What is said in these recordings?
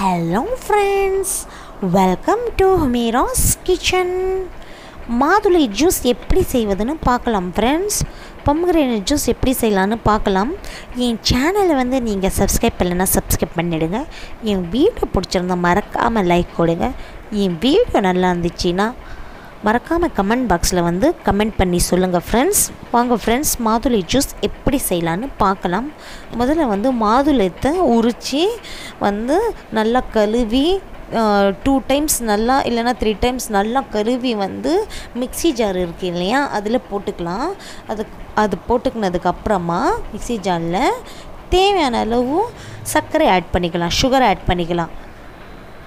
Hello friends welcome to Meera's kitchen மாதுளை juice எப்படி செய்வதுன்னு பார்க்கலாம் ஃப்ரெண்ட்ஸ் பொம்கிரேனட் ஜூஸ் எப்படி செய்யலான்னு பார்க்கலாம். என் சேனலை வந்து நீங்கள் சப்ஸ்கிரைப் பண்ணலைன்னா சப்ஸ்கிரைப் பண்ணிவிடுங்க என் வீடியோ பிடிச்சிருந்தா மறக்காமல் லைக் கொடுங்க என் வீடியோ நல்லா இருந்துச்சுன்னா மறக்காமல் கமெண்ட் பாக்ஸில் வந்து கமெண்ட் பண்ணி சொல்லுங்கள் ஃப்ரெண்ட்ஸ் வாங்க ஃப்ரெண்ட்ஸ் மாதுளை ஜூஸ் எப்படி செய்யலான்னு பார்க்கலாம். முதல்ல வந்து மாதுளத்தை உரித்து வந்து நல்லா கழுவி டூ டைம்ஸ் நல்லா இல்லைன்னா த்ரீ டைம்ஸ் நல்லா கழுவி வந்து மிக்ஸி ஜார் இருக்குது இல்லையா அதில் போட்டுக்கலாம். அது அது போட்டுக்கினதுக்கப்புறமா மிக்ஸி ஜாரில் தேவையான அளவு சர்க்கரை ஆட் பண்ணிக்கலாம் சுகர் ஆட் பண்ணிக்கலாம்.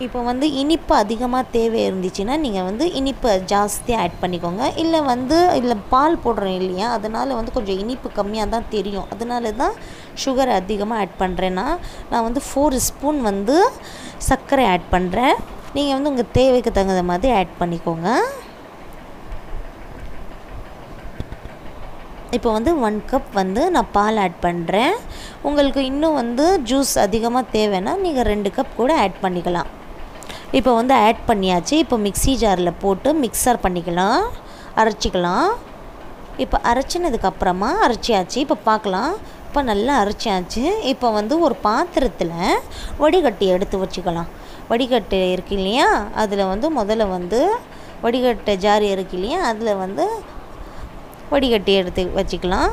இப்போ வந்து இனிப்பு அதிகமாக தேவை இருந்துச்சுன்னா நீங்கள் வந்து இனிப்பு ஜாஸ்தியாக ஆட் பண்ணிக்கோங்க. இல்லை வந்து இல்லை பால் போடுறோம் இல்லையா அதனால் வந்து கொஞ்சம் இனிப்பு கம்மியாக தான் தெரியும். அதனால தான் சுகர் அதிகமாக ஆட் பண்ணுறேன்னா நான் வந்து ஃபோர் ஸ்பூன் வந்து சர்க்கரை ஆட் பண்ணுறேன் நீங்கள் வந்து உங்கள் தேவைக்கு தகுந்த மாதிரி ஆட் பண்ணிக்கோங்க. இப்போ வந்து ஒன் கப் வந்து நான் பால் ஆட் பண்ணுறேன் உங்களுக்கு இன்னும் வந்து ஜூஸ் அதிகமாக தேவைன்னா நீங்கள் ரெண்டு கப் கூட ஆட் பண்ணிக்கலாம். இப்போ வந்து ஆட் பண்ணியாச்சு. இப்போ மிக்ஸி ஜாரில் போட்டு மிக்சர் பண்ணிக்கலாம். அரைச்சிக்கலாம். இப்போ அரைச்சினதுக்கப்புறமா அரைச்சியாச்சு. இப்போ பார்க்கலாம். இப்போ நல்லா அரைச்சாச்சு இப்போ வந்து ஒரு பாத்திரத்தில் வடிகட்டி எடுத்து வச்சுக்கலாம். வடிகட்டு இருக்கு இல்லையா? அதில் வந்து முதல்ல வந்து வடிகட்டு ஜாரி இருக்கு இல்லையா? அதில் வந்து வடிகட்டி எடுத்து வச்சுக்கலாம்.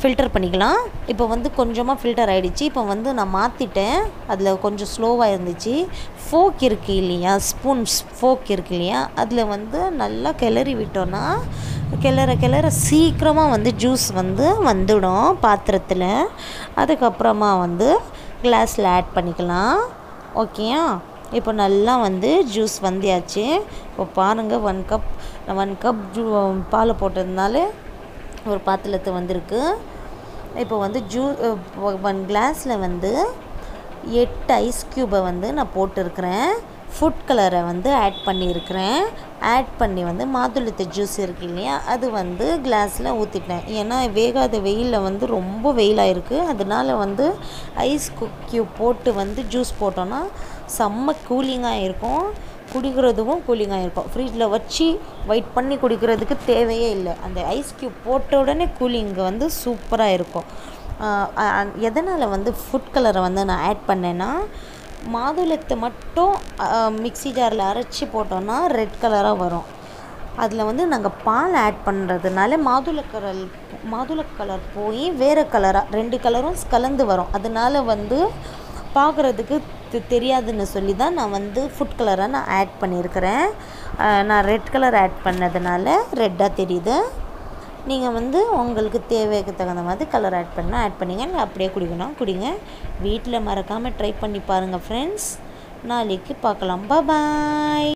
ஃபில்டர் பண்ணிக்கலாம். இப்போ வந்து கொஞ்சமாக ஃபில்டர் ஆகிடுச்சு இப்போ வந்து நான் மாற்றிட்டேன் அதில் கொஞ்சம் ஸ்லோவாக இருந்துச்சு. ஃபோக் இருக்குது இல்லையா? ஸ்பூன்ஸ் ஃபோக் இருக்குது இல்லையா? அதில் வந்து நல்லா கிளறி விட்டோன்னா கிளற கிளற சீக்கிரமாக வந்து ஜூஸ் வந்து வந்துடும் பாத்திரத்தில். அதுக்கப்புறமா வந்து கிளாஸில் ஆட் பண்ணிக்கலாம். ஓகேயா இப்போ நல்லா வந்து ஜூஸ் வந்தியாச்சு. இப்போ பாருங்கள் ஒன் கப் ஒன் கப் ஜூ பால் போட்டதுனால ஒரு பாத்திரத்து வந்திருக்கு. இப்போ வந்து ஜூ ஒன் கிளாஸில் வந்து எட்டு ஐஸ் க்யூபை வந்து நான் போட்டிருக்கிறேன். ஃபுட் கலரை வந்து ஆட் பண்ணியிருக்கிறேன். ஆட் பண்ணி வந்து மாதுளத்து ஜூஸ் இருக்கு இல்லையா அது வந்து கிளாஸில் ஊற்றிட்டேன் ஏன்னா வேகாத வெயிலில் வந்து ரொம்ப வெயிலாக இருக்குது அதனால வந்து ஐஸ் க்யூப் போட்டு வந்து ஜூஸ் போட்டோன்னா செம்ம கூலிங்காக இருக்கும் குடிக்கிறதுக்கும் கூலிங்காக இருக்கும். ஃப்ரிட்ஜில் வச்சு வெயிட் பண்ணி குடிக்கிறதுக்கு தேவையே இல்லை. அந்த ஐஸ் க்யூப் போட்ட உடனே கூலிங் வந்து சூப்பராக இருக்கும். எதனால் வந்து ஃபுட் கலரை வந்து நான் ஆட் பண்ணேன்னா மாதுளத்தை மட்டும் மிக்ஸி ஜாரில் அரைச்சி போட்டோன்னா ரெட் கலராக வரும். அதில் வந்து நாங்கள் பால் ஆட் பண்ணுறதுனால மாதுளக்கரல் கலர் மாதுளை கலர் போய் வேறு கலராக ரெண்டு கலரும் கலந்து வரும். அதனால வந்து பார்க்குறதுக்கு தெரியாதுன்னு சொல்லி தான் நான் வந்து ஃபுட் கலரை நான் ஆட் பண்ணியிருக்கிறேன். நான் ரெட் கலர் ஆட் பண்ணதுனால ரெட்டாக தெரியுது. நீங்கள் வந்து உங்களுக்கு தேவைக்கு தகுந்த மாதிரி கலர் ஆட் பண்ணால் ஆட் பண்ணிங்க. இல்லை அப்படியே குடிக்கணும். குடிங்க. வீட்டில் மறக்காமல் ட்ரை பண்ணி பாருங்கள் ஃப்ரெண்ட்ஸ் நாளைக்கு பார்க்கலாம். பாய்